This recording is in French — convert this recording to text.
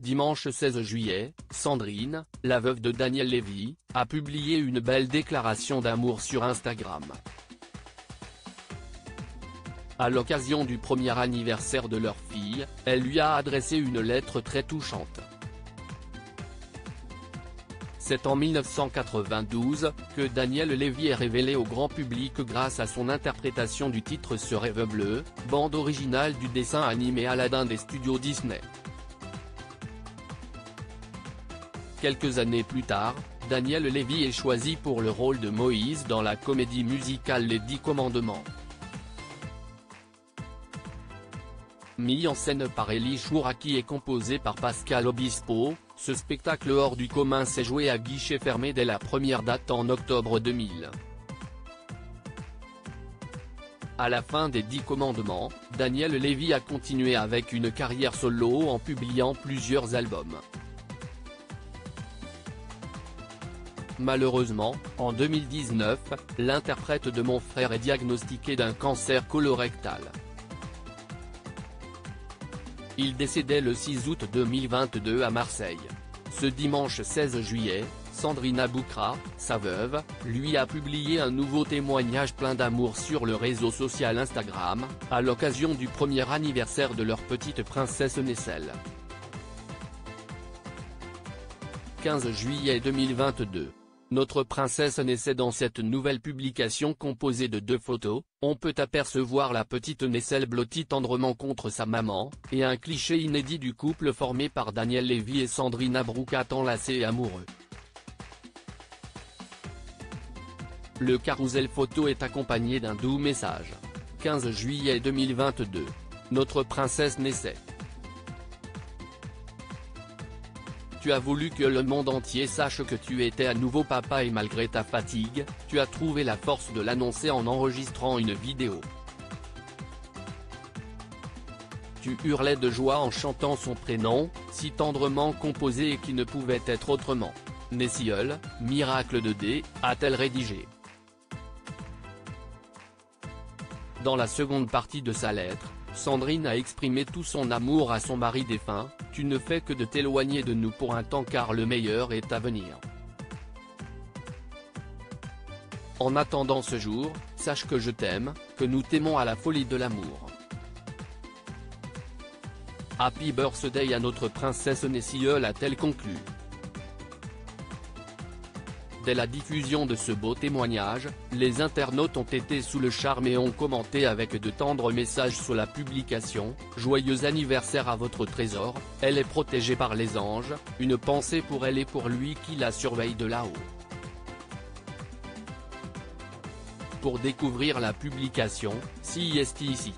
Dimanche 16 juillet, Sandrine, la veuve de Daniel Lévy, a publié une belle déclaration d'amour sur Instagram. À l'occasion du premier anniversaire de leur fille, elle lui a adressé une lettre très touchante. C'est en 1992, que Daniel Lévy est révélé au grand public grâce à son interprétation du titre Ce rêve bleu, bande originale du dessin animé Aladdin des studios Disney. Quelques années plus tard, Daniel Lévy est choisi pour le rôle de Moïse dans la comédie musicale Les Dix Commandements. Mis en scène par Elie Chouraki et composé par Pascal Obispo, ce spectacle hors du commun s'est joué à guichet fermé dès la première date en octobre 2000. À la fin des Dix Commandements, Daniel Lévy a continué avec une carrière solo en publiant plusieurs albums. Malheureusement, en 2019, l'interprète de Mon frère est diagnostiqué d'un cancer colorectal. Il décédait le 6 août 2022 à Marseille. Ce dimanche 16 juillet, Sandrine Aboukra, sa veuve, lui a publié un nouveau témoignage plein d'amour sur le réseau social Instagram, à l'occasion du premier anniversaire de leur petite princesse Nessel. 15 juillet 2022 notre princesse naissait dans cette nouvelle publication composée de deux photos, on peut apercevoir la petite Nessel blottie tendrement contre sa maman, et un cliché inédit du couple formé par Daniel Lévy et Sandrine Abroukat enlacés et amoureux. Le carousel photo est accompagné d'un doux message. 15 juillet 2022. Notre princesse naissait. Tu as voulu que le monde entier sache que tu étais à nouveau papa et malgré ta fatigue, tu as trouvé la force de l'annoncer en enregistrant une vidéo. Tu hurlais de joie en chantant son prénom, si tendrement composé et qui ne pouvait être autrement. Nessiol, miracle de D, a-t-elle rédigé. Dans la seconde partie de sa lettre, Sandrine a exprimé tout son amour à son mari défunt, tu ne fais que de t'éloigner de nous pour un temps car le meilleur est à venir. En attendant ce jour, sache que je t'aime, que nous t'aimons à la folie de l'amour. Happy birthday à notre princesse Nessiole a-t-elle conclu? Dès la diffusion de ce beau témoignage, les internautes ont été sous le charme et ont commenté avec de tendres messages sous la publication « Joyeux anniversaire à votre trésor, elle est protégée par les anges, une pensée pour elle et pour lui qui la surveille de là-haut ». Pour découvrir la publication, si est ici.